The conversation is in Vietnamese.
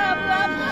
Love, love, love.